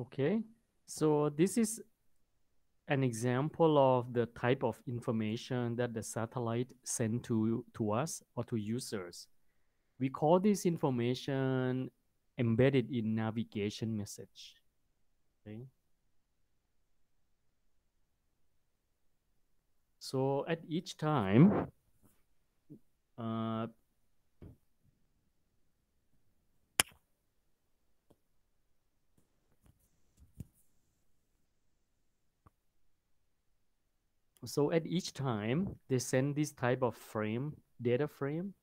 Okay, so this is an example of the type of information that the satellite send to, to us or to users. We call this information embedded in navigation message. Okay. So at each time, uh, so at each time they send this type of frame data frame.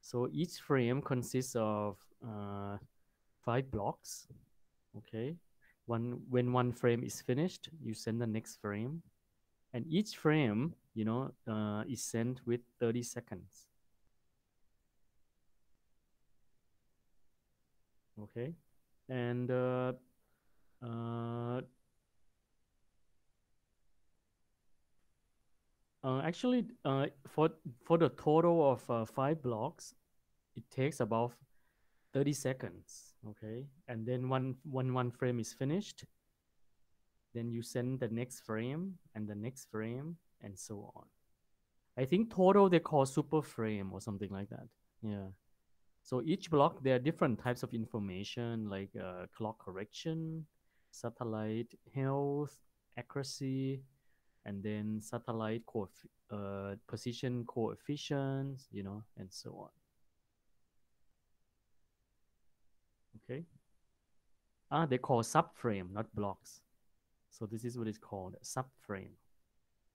So each frame consists of uh, five blocks okay? One when one frame is finished you send the next frame. And each frame you know uh, is sent with 30 seconds. Okay? And uh, uh, actually, uh, for for the total of uh, five blocks, it takes about 30 seconds. Okay, and then one when one frame is finished, then you send the next frame and the next frame and so on. I think total they call super frame or something like that. Yeah. So each block there are different types of information like uh, clock correction, satellite health, accuracy, and then satellite co uh, position coefficients, you know, and so on. Okay. Ah, they call subframe, not blocks. So this is what is called subframe.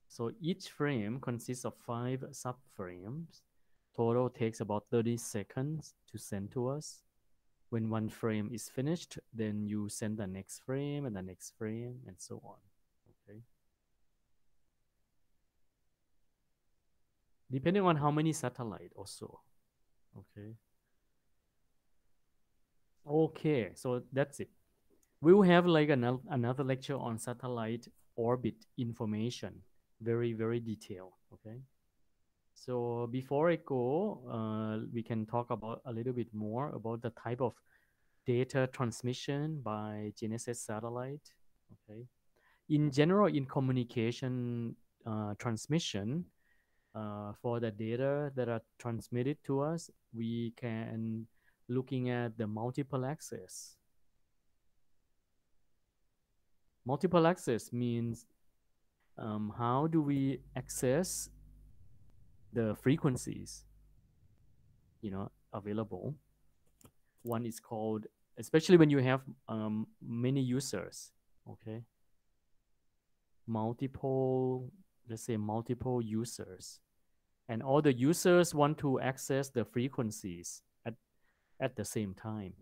So each frame consists of five subframes. Total takes about 30 seconds to send to us. When one frame is finished, then you send the next frame and the next frame and so on. Okay. Depending on how many satellite also. Okay. Okay, so that's it. We will have like another, another lecture on satellite orbit information, very, very detailed, okay? So before I go, uh, we can talk about a little bit more about the type of data transmission by GNSS satellite, okay? In general, in communication uh, transmission, uh, for the data that are transmitted to us, we can looking at the multiple access. Multiple access means um, how do we access the frequencies, you know, available. One is called, especially when you have um, many users, okay? Multiple, let's say multiple users and all the users want to access the frequencies at, at the same time.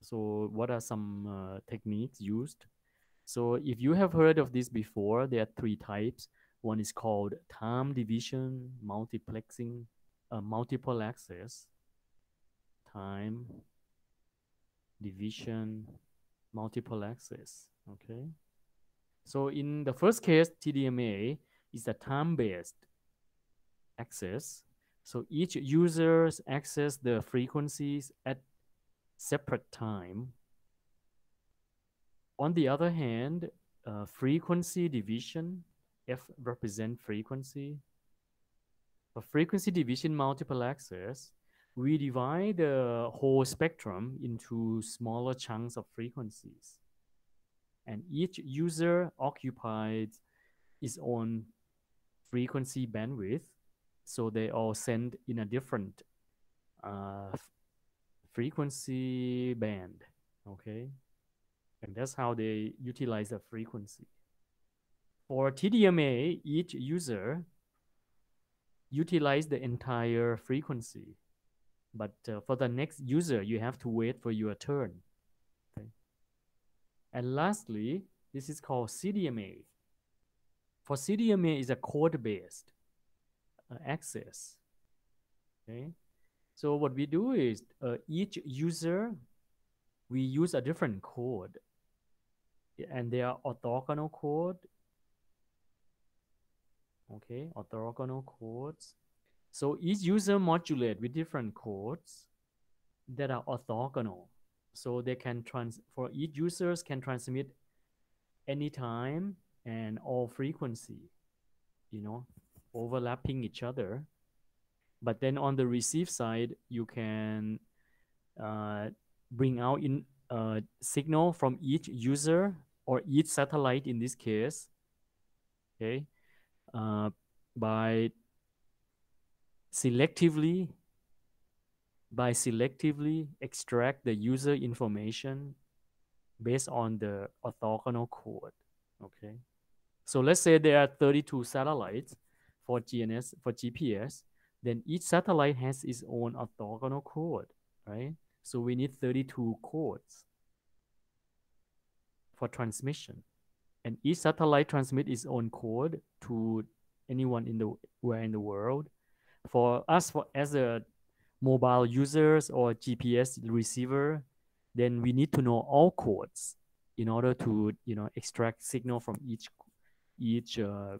So what are some uh, techniques used? So if you have heard of this before, there are three types. One is called time division, multiplexing, uh, multiple access, time division, multiple access, okay? So in the first case, TDMA is a time-based access. So each users access the frequencies at separate time. On the other hand, uh, frequency division, F represent frequency. For frequency division multiple access, we divide the whole spectrum into smaller chunks of frequencies. And each user occupies its own frequency bandwidth so they all send in a different uh, frequency band, okay? And that's how they utilize the frequency. For TDMA, each user utilize the entire frequency. But uh, for the next user, you have to wait for your turn. Okay. And lastly, this is called CDMA. For CDMA is a code-based. Uh, access. Okay. So what we do is uh, each user, we use a different code and they are orthogonal code. Okay, orthogonal codes. So each user modulate with different codes that are orthogonal. So they can trans for each users can transmit anytime and all frequency, you know, overlapping each other. But then on the receive side, you can uh, bring out in a uh, signal from each user or each satellite in this case, okay, uh, by selectively by selectively extract the user information based on the orthogonal code. Okay. So let's say there are 32 satellites for GNS, for GPS, then each satellite has its own orthogonal code, right? So we need 32 codes for transmission. And each satellite transmit its own code to anyone in the where in the world. For us, for as a mobile users or GPS receiver, then we need to know all codes in order to you know extract signal from each each uh,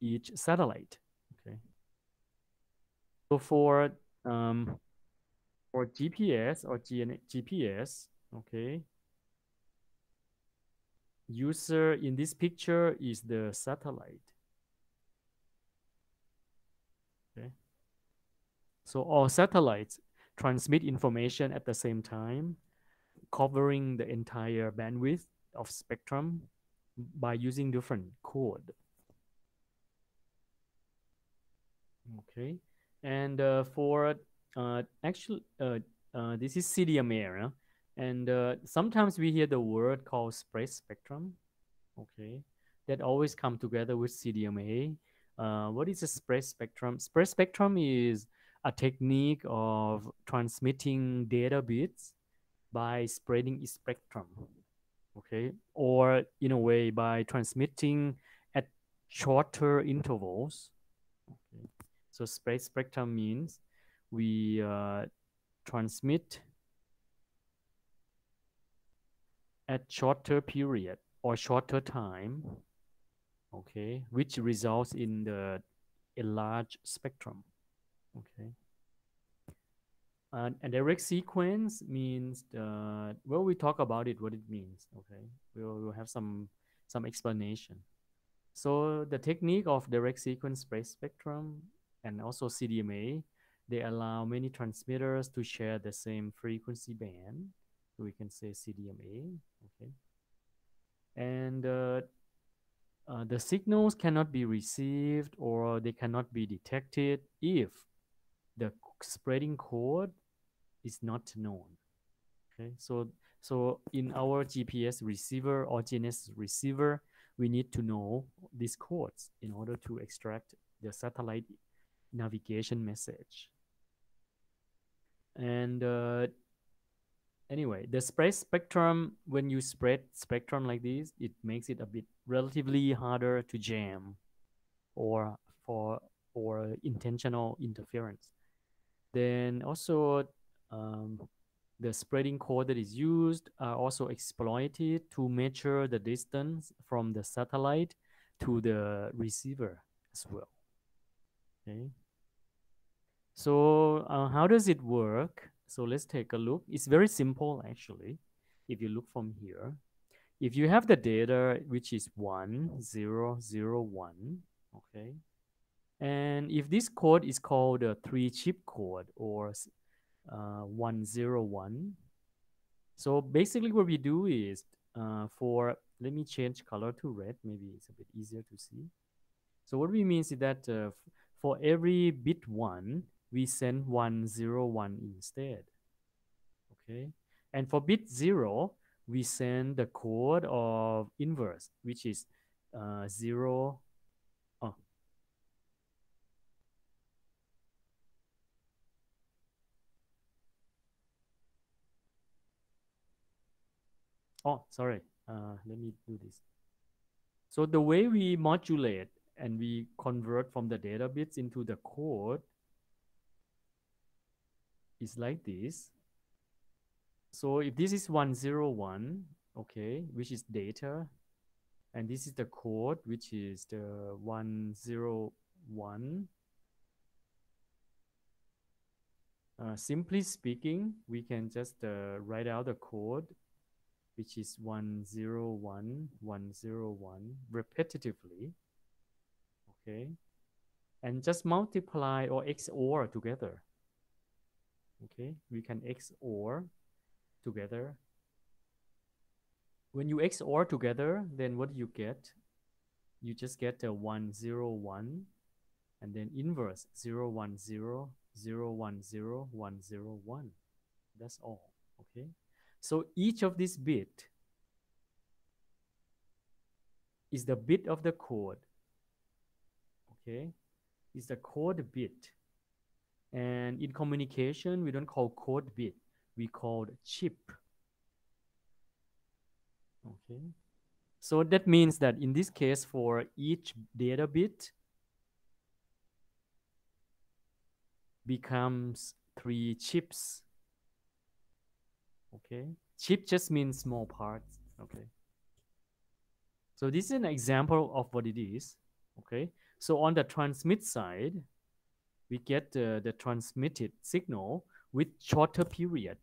each satellite. Okay. So for um, for GPS or GN GPS, okay, user in this picture is the satellite. Okay. So all satellites transmit information at the same time, covering the entire bandwidth of spectrum by using different code. Okay, and uh, for uh, actually, uh, uh, this is CDMA, and uh, sometimes we hear the word called spread spectrum. Okay, that always come together with CDMA. Uh, what is a spread spectrum? Spread spectrum is a technique of transmitting data bits by spreading spectrum okay? Or in a way by transmitting at shorter intervals okay? So space spectrum means we uh, transmit at shorter period or shorter time okay? Which results in the a large spectrum Okay. Uh, and direct sequence means uh, well we talk about it what it means okay? We'll, we'll have some some explanation. So the technique of direct sequence spread spectrum and also CDMA they allow many transmitters to share the same frequency band. We can say CDMA okay? And uh, uh, the signals cannot be received or they cannot be detected if the spreading code is not known. Okay, so so in our GPS receiver or GNS receiver, we need to know these codes in order to extract the satellite navigation message. And uh, anyway, the spread spectrum, when you spread spectrum like this, it makes it a bit relatively harder to jam or for or intentional interference. Then also um, the spreading code that is used are also exploited to measure the distance from the satellite to the receiver as well. Okay. So uh, how does it work? So let's take a look. It's very simple actually. If you look from here, if you have the data which is one zero zero one, okay, and if this code is called a three chip code or uh, 101, so basically what we do is uh, for, let me change color to red, maybe it's a bit easier to see. So what we mean is that uh, for every bit one, we send 101 instead. Okay. And for bit zero, we send the code of inverse, which is uh, zero Oh, sorry. Uh, let me do this. So the way we modulate and we convert from the data bits into the code is like this. So if this is 101, okay, which is data, and this is the code, which is the 101. Uh, simply speaking, we can just uh, write out the code which is 101, 101 repetitively. Okay. And just multiply or XOR together. Okay. We can XOR together. When you XOR together, then what do you get? You just get a 101 and then inverse 0, 1, 0, 0, 1, 0, 1, 0, 1. That's all. Okay. So each of these bit is the bit of the code. Okay, is the code bit. And in communication, we don't call code bit, we call chip. Okay, so that means that in this case, for each data bit becomes three chips okay. Chip just means small parts. Okay. So this is an example of what it is. Okay. So on the transmit side we get uh, the transmitted signal with shorter period.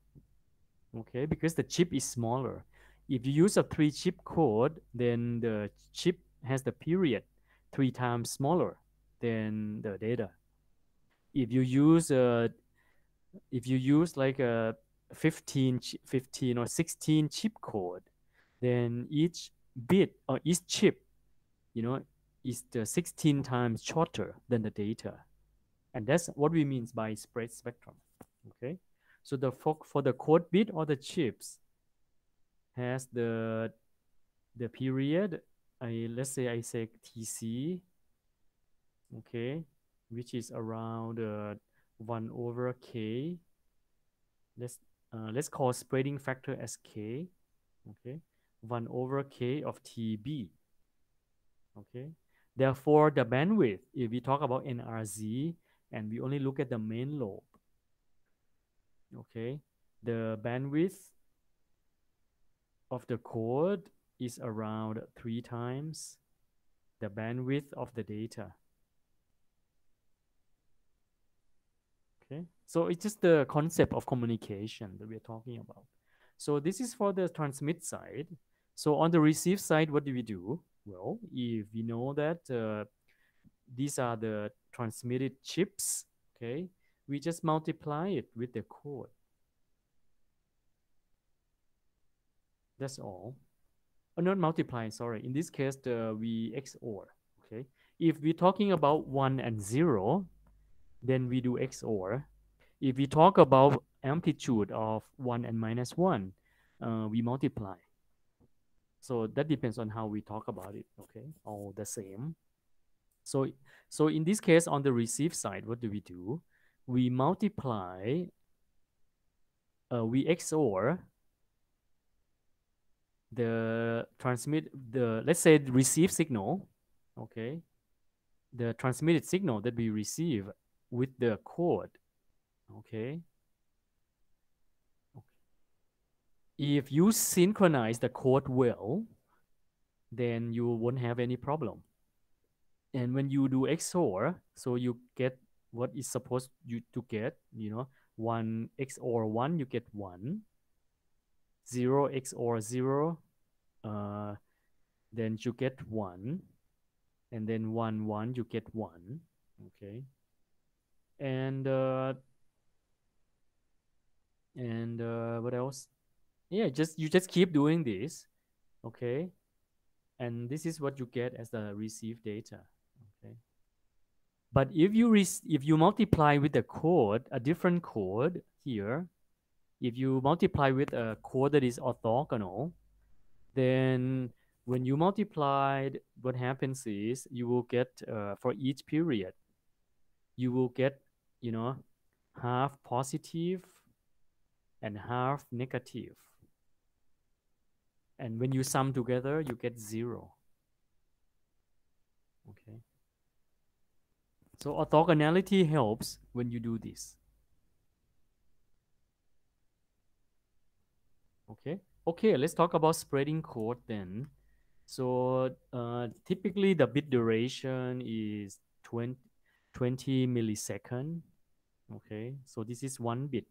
Okay. Because the chip is smaller. If you use a three chip code then the chip has the period three times smaller than the data. If you use a if you use like a 15, 15 or 16 chip code, then each bit or each chip, you know, is the 16 times shorter than the data. And that's what we mean by spread spectrum. Okay. So the for, for the code bit or the chips has the the period, I let's say I say TC, okay, which is around uh, 1 over k. Let's uh, let's call spreading factor as k, okay, 1 over k of tb, okay. Therefore, the bandwidth, if we talk about NRZ and we only look at the main lobe, okay, the bandwidth of the code is around three times the bandwidth of the data. Okay, so it's just the concept of communication that we're talking about. So this is for the transmit side. So on the receive side, what do we do? Well, if we know that uh, these are the transmitted chips, okay, we just multiply it with the code. That's all. Oh, not multiplying, sorry. In this case, the, we XOR, okay? If we're talking about 1 and 0, then we do XOR. If we talk about amplitude of 1 and minus 1, uh, we multiply. So that depends on how we talk about it, okay? All the same. So, so in this case, on the receive side, what do we do? We multiply, uh, we XOR the transmit, the, let's say receive signal, okay? The transmitted signal that we receive with the code. Okay. If you synchronize the code well, then you won't have any problem. And when you do XOR, so you get what is supposed you to get, you know, one XOR one, you get one. Zero XOR zero, uh, then you get one. And then one one, you get one. Okay and uh, and uh, what else? Yeah, just you just keep doing this, okay, and this is what you get as the received data, okay. But if you if you multiply with the code, a different code here, if you multiply with a code that is orthogonal, then when you multiply, what happens is you will get uh, for each period, you will get you know, half positive and half negative. And when you sum together, you get zero. Okay. So orthogonality helps when you do this. Okay. Okay, let's talk about spreading code then. So uh, typically the bit duration is 20, 20 millisecond Okay, so this is one bit.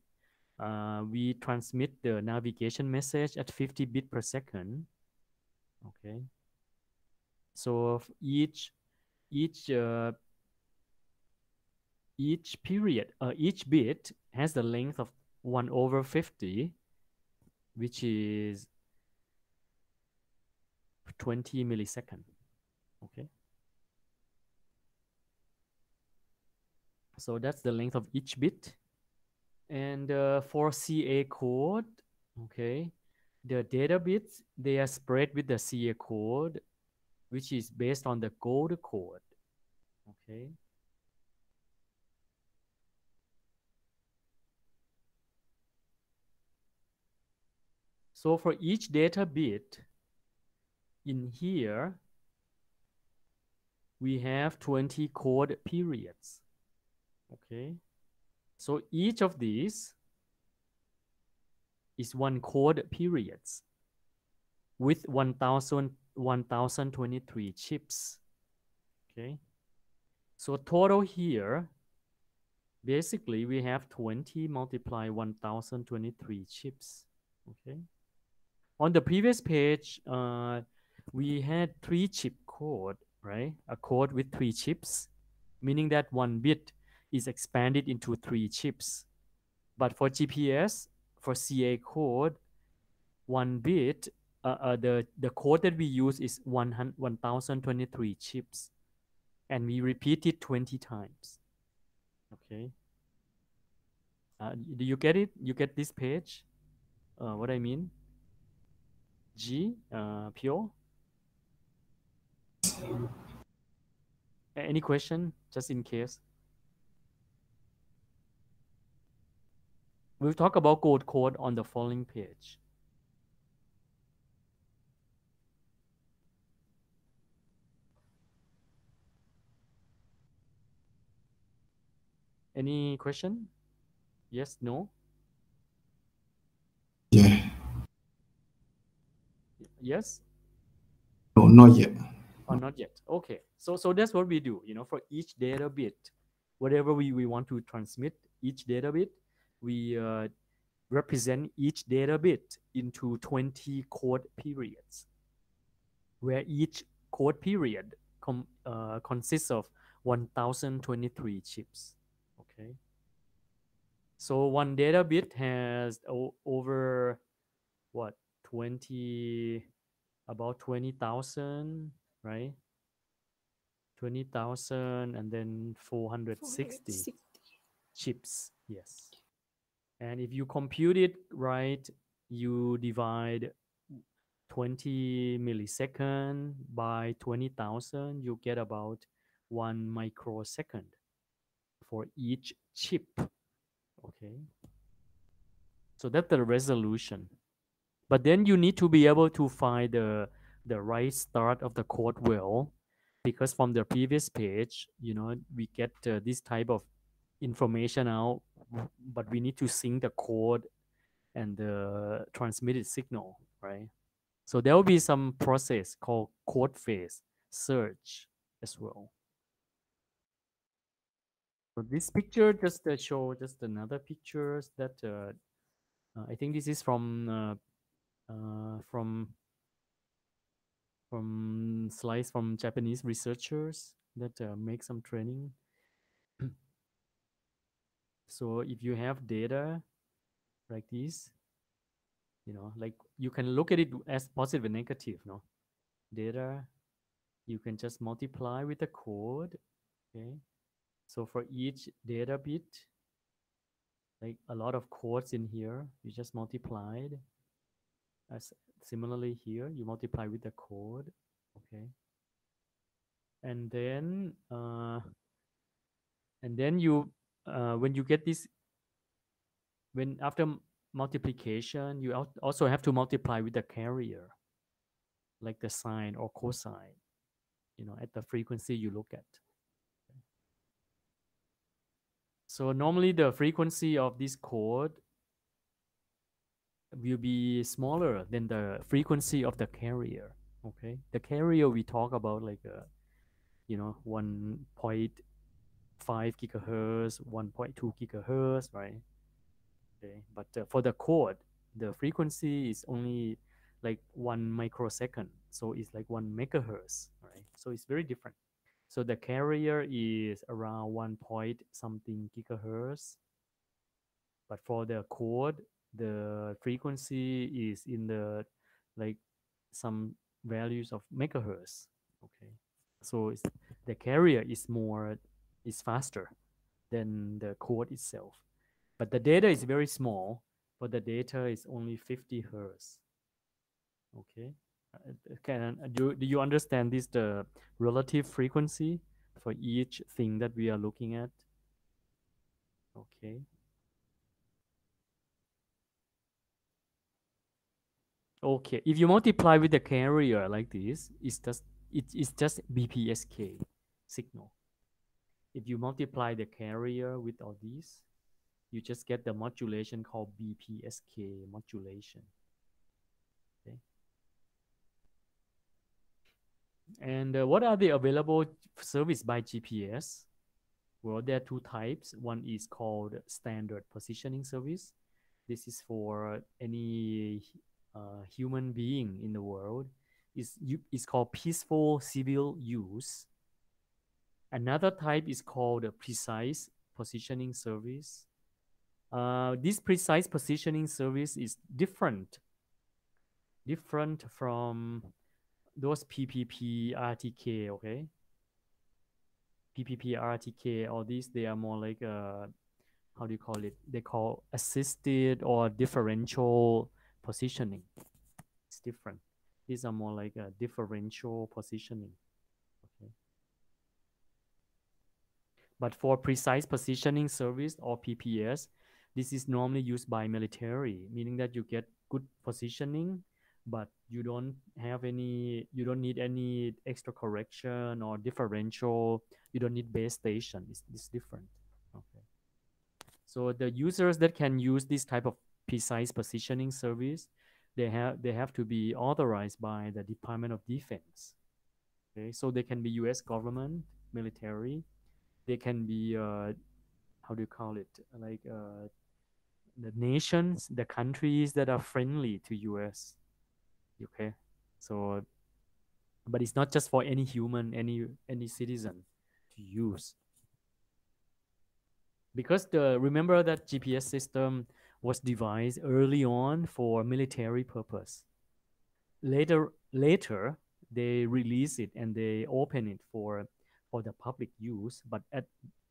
uh, we transmit the navigation message at 50 bit per second. Okay. So each each uh, each period, uh, each bit has the length of 1 over 50, which is 20 millisecond. Okay. So that's the length of each bit. And uh, for CA code, okay, the data bits, they are spread with the CA code, which is based on the Gold code. Okay. So for each data bit in here, we have 20 code periods. Okay. So each of these is one code periods with 1000, 1023 chips. Okay. So total here, basically we have 20 multiply 1023 chips. Okay. On the previous page, uh, we had three chip code, right? A code with three chips, meaning that one bit is expanded into three chips. But for GPS, for CA code, one bit, uh, uh, the, the code that we use is 1023 chips. And we repeat it 20 times. Okay. Uh, do you get it? You get this page? Uh, what I mean? G, uh, Pure? Any question, just in case? We'll talk about code code on the following page. Any question? Yes, no? Yeah. Yes? No, not yet. Or not yet? Okay. So so that's what we do. You know, for each data bit, whatever we, we want to transmit, each data bit, we uh, represent each data bit into 20 code periods, where each code period com, uh, consists of 1023 chips. Okay. So one data bit has over what 20 about 20,000, right? 20,000 and then 460, 460 chips. Yes. And if you compute it right, you divide 20 millisecond by 20,000, you get about one microsecond for each chip. Okay. So that's the resolution. But then you need to be able to find the, the right start of the code well, because from the previous page, you know, we get uh, this type of information out, but we need to sync the code and the transmitted signal, right? So there will be some process called code phase search as well. So this picture just uh, show just another pictures that uh, uh, I think this is from uh, uh, from from slides from Japanese researchers that uh, make some training so if you have data like this, you know, like you can look at it as positive and negative, no? Data, you can just multiply with the code, okay? So for each data bit, like a lot of codes in here, you just multiplied. As similarly here, you multiply with the code, okay? And then, uh, and then you uh, when you get this, when after multiplication, you also have to multiply with the carrier, like the sine or cosine, you know, at the frequency you look at. So normally the frequency of this code will be smaller than the frequency of the carrier. Okay, the carrier we talk about like a, uh, you know, one point 5 gigahertz, 1.2 gigahertz, right? Okay, but uh, for the code, the frequency is only like one microsecond, so it's like one megahertz, right? So it's very different. So the carrier is around one point something gigahertz, but for the code, the frequency is in the like some values of megahertz. Okay, so the carrier is more is faster than the code itself, but the data is very small. But the data is only 50 hertz. Okay, uh, can do do you understand this the relative frequency for each thing that we are looking at? Okay. Okay, if you multiply with the carrier like this, it's just it, it's just BPSK signal. If you multiply the carrier with all these, you just get the modulation called BPSK modulation. Okay. And uh, what are the available service by GPS? Well, there are two types. One is called standard positioning service. This is for any uh, human being in the world is is called peaceful civil use. Another type is called a precise positioning service. Uh, this precise positioning service is different, different from those PPP RTK. Okay, PPP RTK. All these they are more like uh, how do you call it? They call assisted or differential positioning. It's different. These are more like a differential positioning. But for precise positioning service or PPS, this is normally used by military, meaning that you get good positioning, but you don't have any, you don't need any extra correction or differential. You don't need base station. It's, it's different. Okay. So the users that can use this type of precise positioning service, they have they have to be authorized by the Department of Defense. Okay, so they can be U.S. government, military. They can be uh, how do you call it? Like uh, the nations, the countries that are friendly to U.S. Okay, so but it's not just for any human, any any citizen to use. Because the remember that GPS system was devised early on for military purpose. Later, later they release it and they open it for for the public use. But at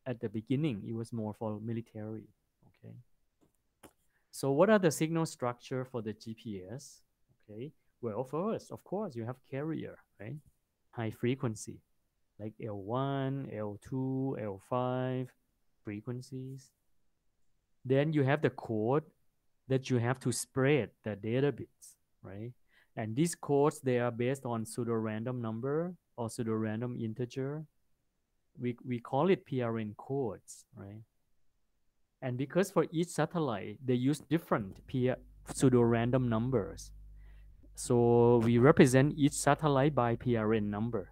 at the beginning, it was more for military. Okay. So what are the signal structure for the GPS? Okay. Well, first, of course, you have carrier, right? High frequency, like L1, L2, L5 frequencies. Then you have the code that you have to spread the data bits, right? And these codes, they are based on pseudo-random number or pseudo-random integer. We, we call it PRN codes, right? And because for each satellite, they use different pseudo-random numbers. So we represent each satellite by PRN number,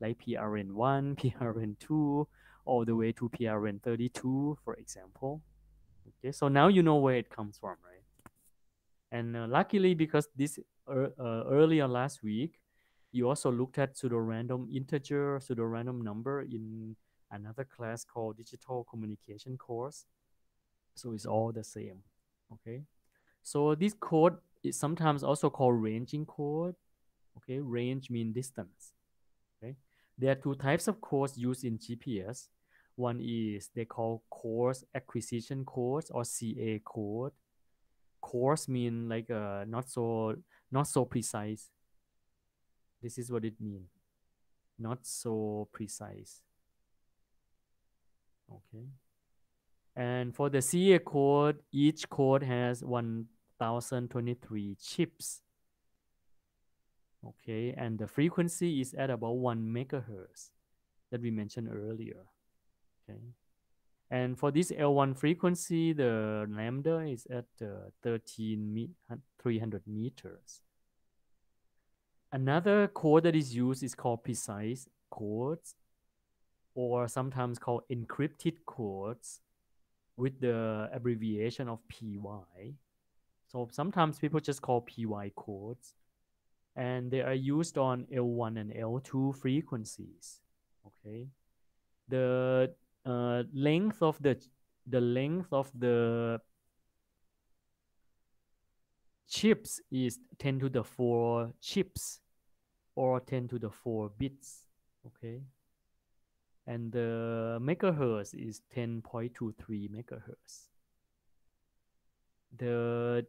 like PRN1, PRN2, all the way to PRN32, for example. Okay, so now you know where it comes from, right? And uh, luckily, because this uh, uh, earlier last week, you also looked at pseudo-random integer, pseudo-random number in another class called digital communication coarse. So it's all the same, okay? So this code is sometimes also called ranging code, okay? Range mean distance, okay? There are two types of codes used in GPS. One is they call course acquisition codes or CA code. Coarse mean like uh, not so not so precise. This is what it means. Not so precise. Okay. And for the CA code, each code has 1023 chips. Okay, and the frequency is at about 1 megahertz that we mentioned earlier. Okay. And for this L1 frequency, the lambda is at uh, 13 me 300 meters. Another code that is used is called precise codes, or sometimes called encrypted codes. with the abbreviation of PY. So sometimes people just call PY codes and they are used on L1 and L2 frequencies. Okay. The uh, length of the the length of the chips is 10 to the 4 chips or 10 to the 4 bits okay? And the megahertz is 10.23 megahertz. The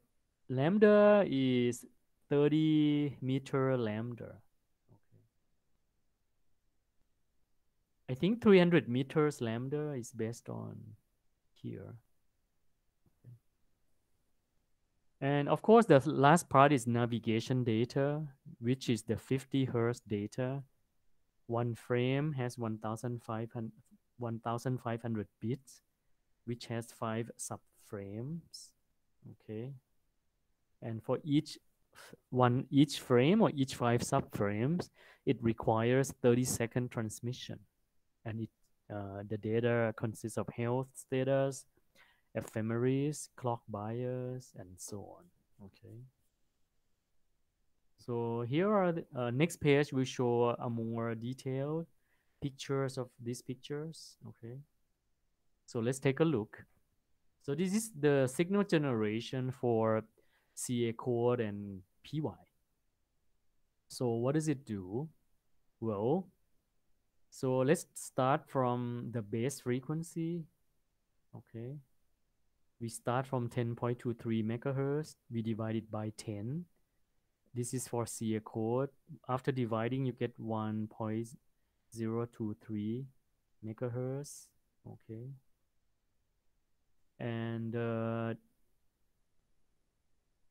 lambda is 30 meter lambda okay? I think 300 meters lambda is based on here And of course, the last part is navigation data, which is the 50 hertz data. One frame has 1,500, 1,500 bits, which has five subframes. Okay. And for each one each frame or each five subframes, it requires 30 second transmission. And it uh, the data consists of health status, ephemeris, clock bias, and so on. Okay. So here are the uh, next page will show a more detailed pictures of these pictures. Okay. So let's take a look. So this is the signal generation for CA code and PY. So what does it do? Well, so let's start from the base frequency. Okay we start from 10.23 megahertz. We divide it by 10. This is for CA code. After dividing, you get 1.023 megahertz. Okay. And uh,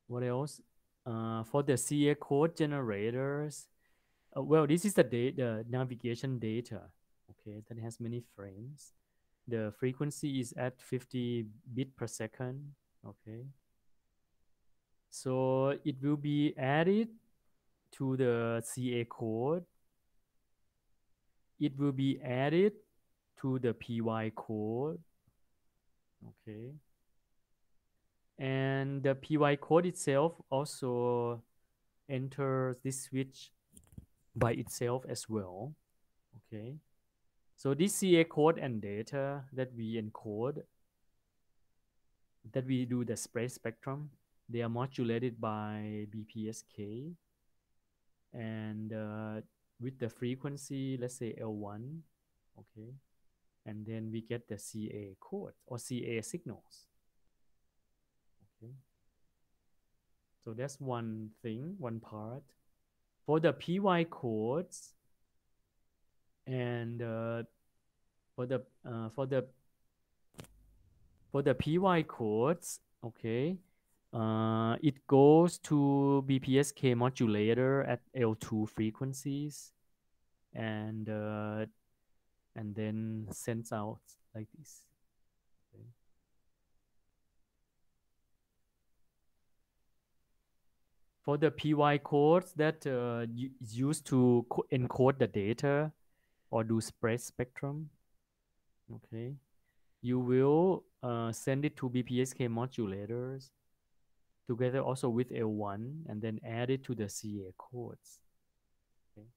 what else? Uh, for the CA code generators, uh, well, this is the, the navigation data. Okay, that has many frames the frequency is at 50 bit per second okay? So it will be added to the CA code. It will be added to the PY code okay? And the PY code itself also enters this switch by itself as well okay so this CA code and data that we encode, that we do the spread spectrum, they are modulated by BPSK. And uh, with the frequency, let's say L1, okay, and then we get the CA code or CA signals. Okay. So that's one thing, one part. For the PY codes, and uh, for the uh, for the for the PY codes, okay, uh, it goes to BPSK modulator at L2 frequencies, and uh, and then sends out like this. For the PY codes that uh, used to encode the data, or do spread spectrum. Okay. You will uh, send it to BPSK modulators together also with L1 and then add it to the CA codes. Okay.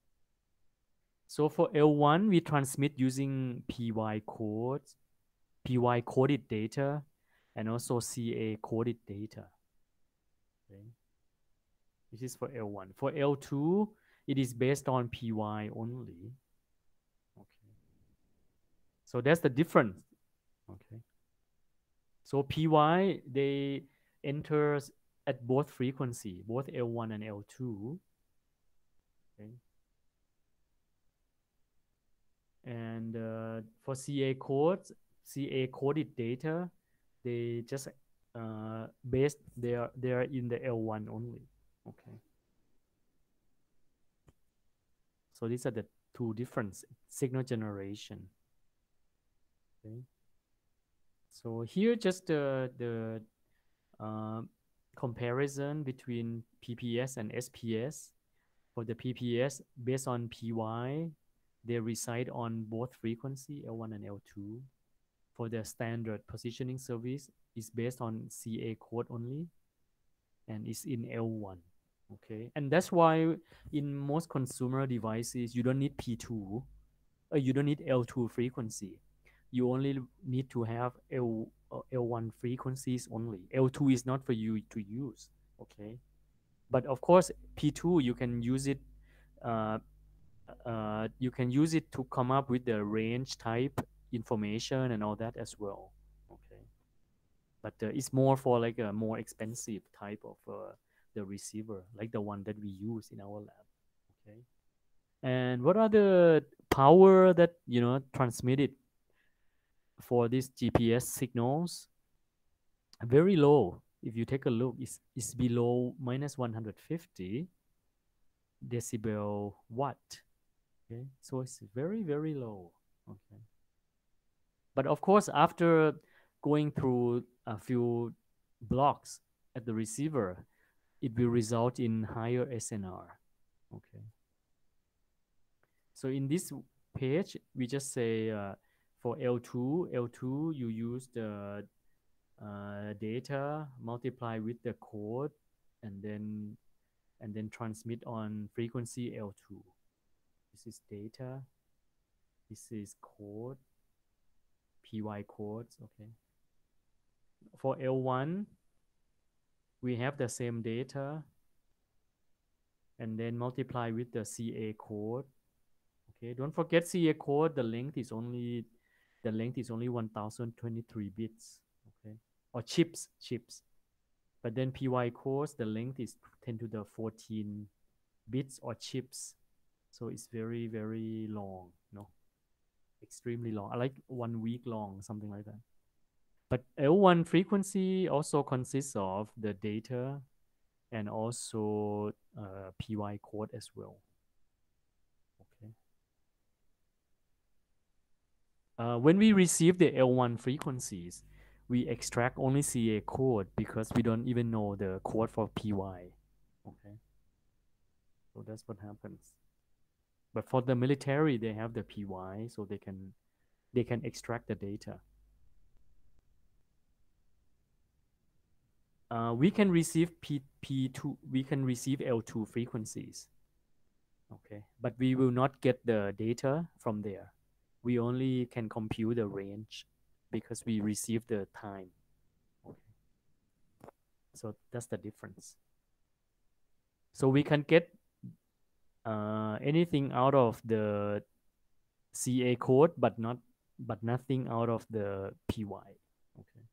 So for L1, we transmit using PY codes, PY coded data, and also CA coded data. Okay. This is for L1. For L2, it is based on PY only. So that's the difference. Okay. So PY, they enters at both frequency, both L1 and L2. Okay. And uh, for CA codes, CA coded data, they just uh, based they are they are in the L1 only. Okay. So these are the two different signal generation. Okay. So here just the, the uh, comparison between PPS and SPS. For the PPS, based on PY, they reside on both frequency L1 and L2. for the standard positioning service is based on CA code only and it's in L1. Okay. And that's why in most consumer devices, you don't need P2, uh, you don't need L2 frequency. You only need to have L, uh, L1 frequencies only. L2 is not for you to use. Okay. But of course, P2, you can use it. Uh, uh, you can use it to come up with the range type information and all that as well. Okay, but uh, it's more for like a more expensive type of uh, the receiver, like the one that we use in our lab. Okay, and what are the power that you know transmitted for these GPS signals? Very low. If you take a look, it's, it's below minus 150 decibel watt. Okay, so it's very, very low. Okay. But of course, after going through a few blocks at the receiver, it will result in higher SNR. Okay. So in this page, we just say uh, for L2, L2, you use the uh, data multiply with the code and then and then transmit on frequency L2. This is data. This is code py codes okay for l1 we have the same data and then multiply with the ca code okay don't forget ca code the length is only the length is only 1023 bits okay? Or chips chips. But then py codes the length is 10 to the 14 bits or chips. So it's very very long no extremely long, I like one week long, something like that. But L1 frequency also consists of the data and also uh, PY code as well. Okay. Uh, when we receive the L1 frequencies, we extract only CA code because we don't even know the code for PY. Okay. So that's what happens. But for the military, they have the PY, so they can they can extract the data. Uh, we can receive P, P2, we can receive L2 frequencies. Okay, but we will not get the data from there. We only can compute the range because we receive the time. Okay. So that's the difference. So we can get uh, anything out of the CA code, but not but nothing out of the PY. Okay.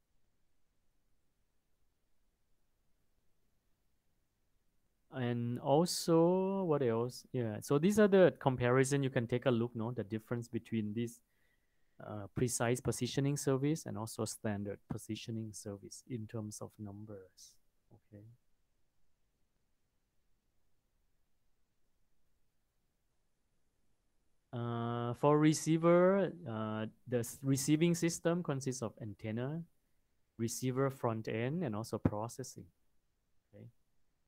And also, what else? Yeah. So these are the comparison. You can take a look. No, the difference between this uh, precise positioning service and also standard positioning service in terms of numbers. Okay. Uh, for receiver, uh, the receiving system consists of antenna, receiver front end, and also processing. Okay.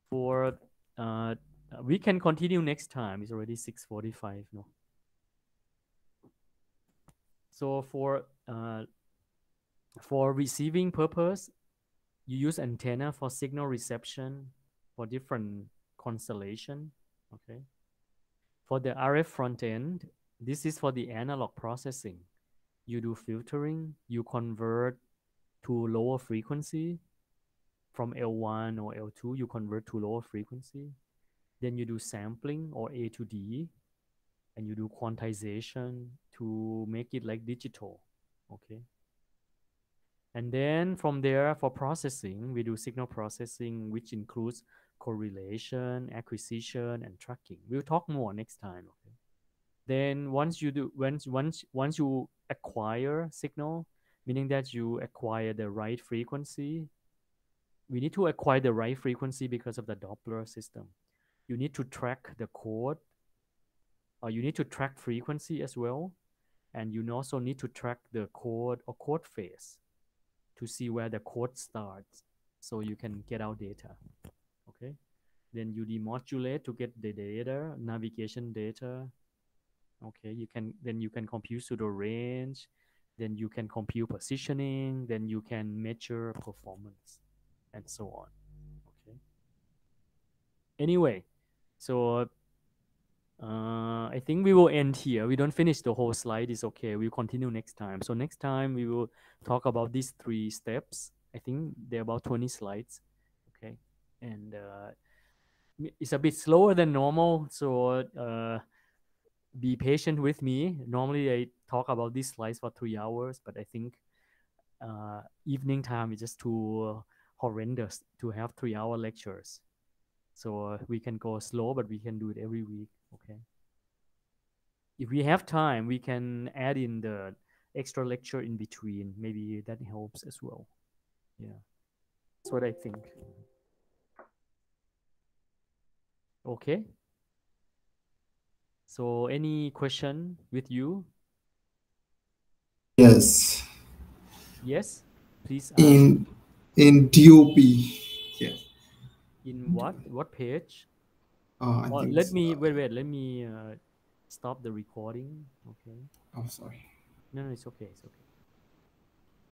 For uh, we can continue next time. It's already 6:45. No. So for uh, for receiving purpose, you use antenna for signal reception for different constellation. Okay. For the RF front end, this is for the analog processing. You do filtering, you convert to lower frequency from L1 or L2, you convert to lower frequency. Then you do sampling or A to D, and you do quantization to make it like digital. Okay. And then from there, for processing, we do signal processing, which includes correlation, acquisition, and tracking. We'll talk more next time. Okay. Then once you do once once once you acquire signal, meaning that you acquire the right frequency, we need to acquire the right frequency because of the Doppler system. You need to track the code, or you need to track frequency as well, and you also need to track the code or code phase to see where the code starts, so you can get out data okay? Then you demodulate to get the data navigation data okay? You can then you can compute pseudo range then you can compute positioning then you can measure performance and so on okay anyway so uh, I think we will end here. We don't finish the whole slide. It's okay. We'll continue next time. So next time we will talk about these three steps. I think they're about 20 slides. Okay. And uh, it's a bit slower than normal. So uh, be patient with me. Normally I talk about these slides for three hours, but I think uh, evening time is just too horrendous to have three hour lectures. So uh, we can go slow, but we can do it every week. Okay. If we have time, we can add in the extra lecture in between. Maybe that helps as well. Yeah. That's what I think. Okay. So any question with you? Yes. Yes, please ask. In in DOP. Yes. In what? What page? Uh, Oh, let me uh, wait, wait. Let me uh, stop the recording. Okay. I'm oh, sorry. No, no, it's okay. It's okay.